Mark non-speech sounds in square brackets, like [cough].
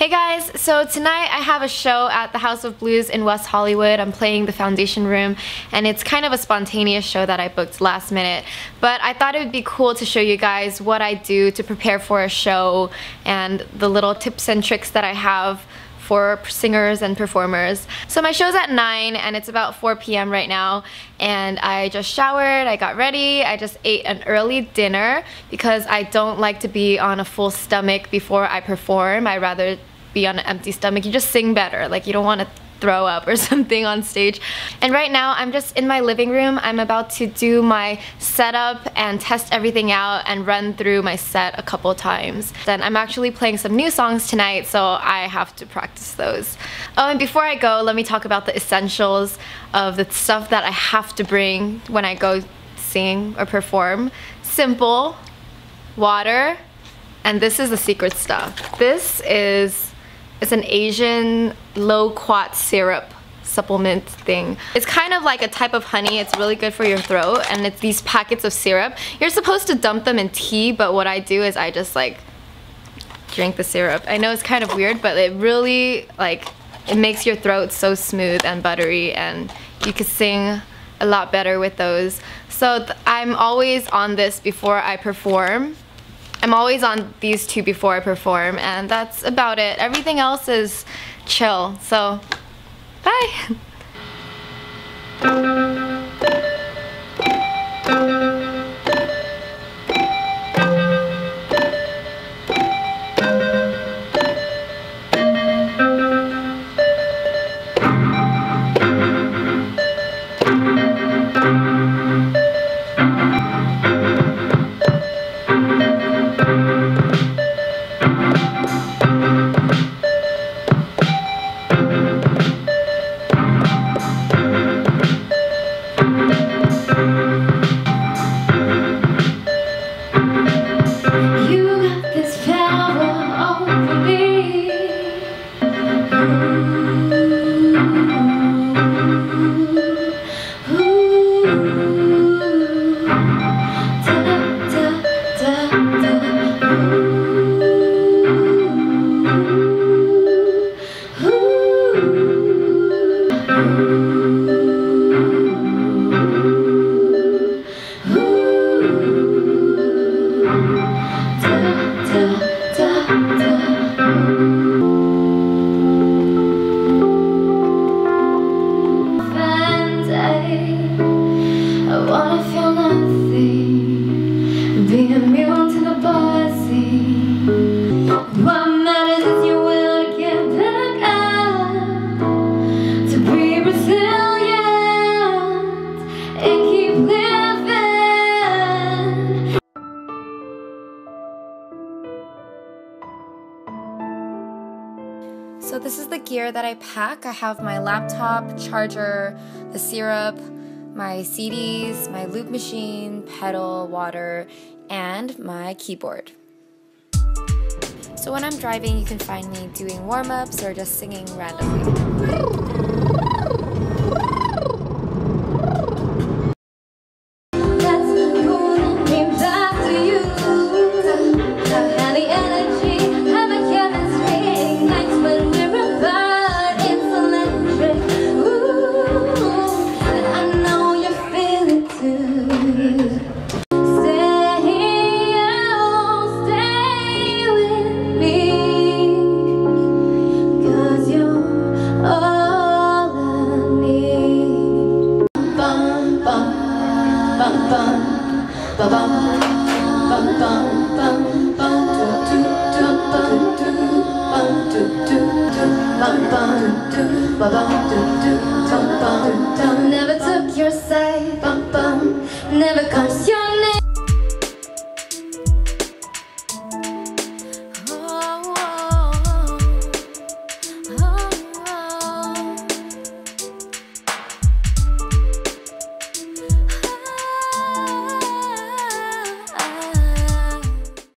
Hey guys, so tonight I have a show at the House of Blues in West Hollywood. I'm playing the Foundation Room and it's kind of a spontaneous show that I booked last minute. But I thought it would be cool to show you guys what I do to prepare for a show and the little tips and tricks that I have for singers and performers. So my show's at 9 and it's about 4 p.m. right now and I just showered, I got ready, I just ate an early dinner because I don't like to be on a full stomach before I perform. I rather be on an empty stomach. You just sing better. Like you don't want to throw up or [laughs] something on stage. And right now I'm just in my living room. I'm about to do my setup and test everything out and run through my set a couple times. Then I'm actually playing some new songs tonight so I have to practice those. Oh and before I go let me talk about the essentials of the stuff that I have to bring when I go sing or perform. Simple, water, and this is the secret stuff. This is it's an Asian loquat syrup supplement thing. It's kind of like a type of honey. It's really good for your throat and it's these packets of syrup. You're supposed to dump them in tea, but what I do is I just like drink the syrup. I know it's kind of weird, but it really like it makes your throat so smooth and buttery and you can sing a lot better with those. So I'm always on this before I perform I'm always on these two before I perform and that's about it. Everything else is chill. So, bye! [laughs] So this is the gear that I pack. I have my laptop, charger, the syrup, my CDs, my loop machine, pedal, water, and my keyboard. So when I'm driving, you can find me doing warm-ups or just singing randomly. Never took your side, never comes your